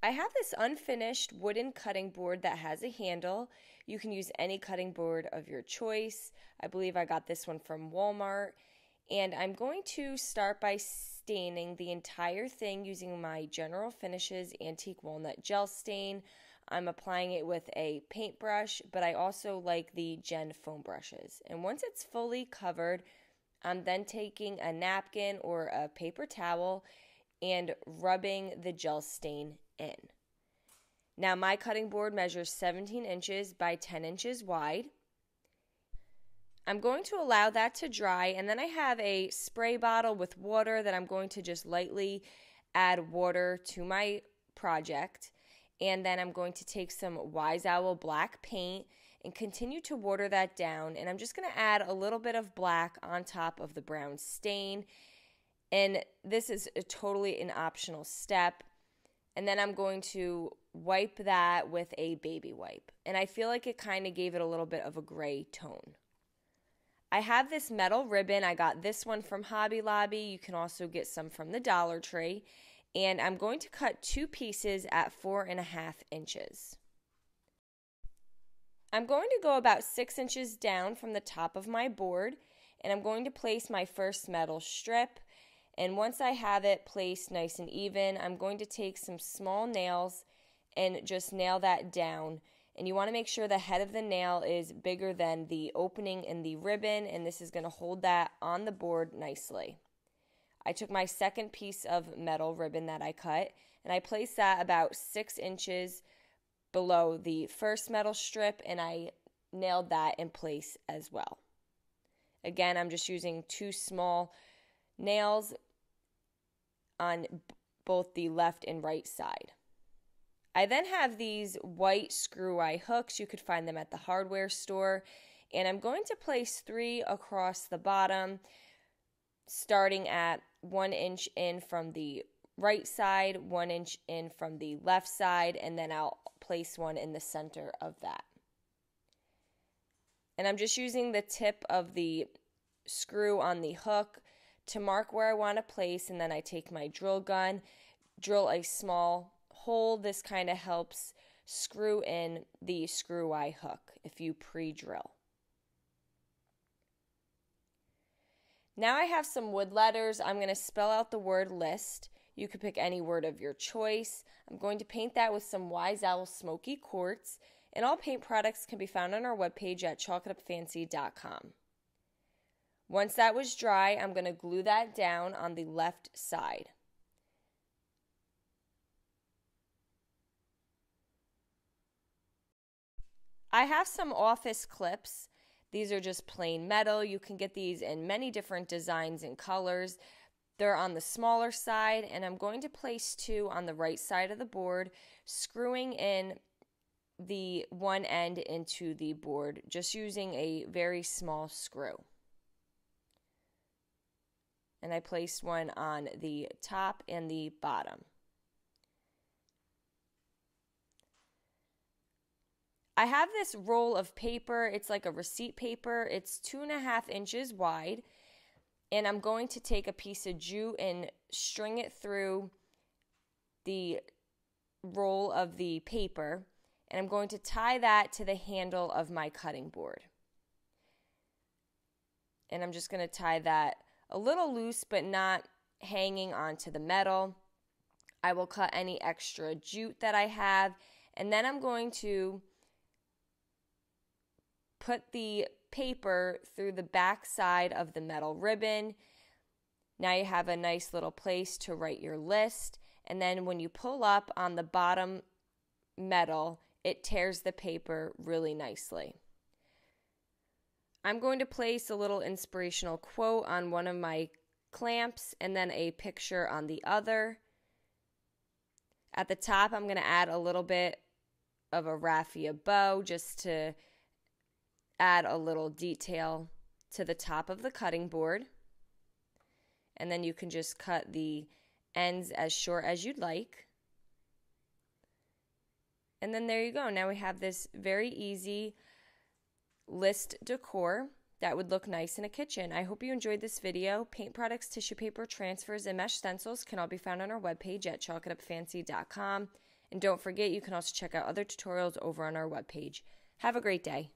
I have this unfinished wooden cutting board that has a handle. You can use any cutting board of your choice. I believe I got this one from Walmart. And I'm going to start by staining the entire thing using my General Finishes Antique Walnut Gel Stain. I'm applying it with a paintbrush, but I also like the Gen foam brushes. And once it's fully covered, I'm then taking a napkin or a paper towel and rubbing the gel stain in. Now, my cutting board measures 17 inches by 10 inches wide. I'm going to allow that to dry, and then I have a spray bottle with water that I'm going to just lightly add water to my project. And then I'm going to take some Wise Owl black paint and continue to water that down. And I'm just going to add a little bit of black on top of the brown stain. And this is a totally an optional step. And then I'm going to wipe that with a baby wipe. And I feel like it kind of gave it a little bit of a gray tone. I have this metal ribbon. I got this one from Hobby Lobby. You can also get some from the Dollar Tree. And I'm going to cut two pieces at four and a half inches. I'm going to go about six inches down from the top of my board and I'm going to place my first metal strip. And once I have it placed nice and even, I'm going to take some small nails and just nail that down. And you want to make sure the head of the nail is bigger than the opening in the ribbon, and this is going to hold that on the board nicely. I took my second piece of metal ribbon that I cut and I placed that about six inches below the first metal strip and I nailed that in place as well. Again, I'm just using two small nails on both the left and right side. I then have these white screw eye hooks. You could find them at the hardware store. And I'm going to place three across the bottom, starting at one inch in from the right side, one inch in from the left side, and then I'll place one in the center of that. And I'm just using the tip of the screw on the hook to mark where I want to place, and then I take my drill gun, drill a small hole. This kind of helps screw in the screw eye hook if you pre drill. Now I have some wood letters. I'm going to spell out the word list. You could pick any word of your choice. I'm going to paint that with some Wise Owl Smoky Quartz, and all paint products can be found on our webpage at chalkitupfancy.com. Once that was dry, I'm going to glue that down on the left side. I have some office clips. These are just plain metal. You can get these in many different designs and colors. They're on the smaller side, and I'm going to place two on the right side of the board, screwing in the one end into the board, just using a very small screw. And I placed one on the top and the bottom. I have this roll of paper. It's like a receipt paper. It's two and a half inches wide and I'm going to take a piece of jute and string it through the roll of the paper and I'm going to tie that to the handle of my cutting board. And I'm just going to tie that a little loose but not hanging onto the metal. I will cut any extra jute that I have and then I'm going to put the paper through the back side of the metal ribbon. Now you have a nice little place to write your list. And then when you pull up on the bottom metal, it tears the paper really nicely. I'm going to place a little inspirational quote on one of my clamps and then a picture on the other. At the top, I'm going to add a little bit of a raffia bow just to add a little detail to the top of the cutting board. And then you can just cut the ends as short as you'd like. And then there you go. Now we have this very easy list decor that would look nice in a kitchen. I hope you enjoyed this video. Paint products, tissue paper, transfers, and mesh stencils can all be found on our webpage at chalkitupfancy.com. And don't forget, you can also check out other tutorials over on our webpage. Have a great day.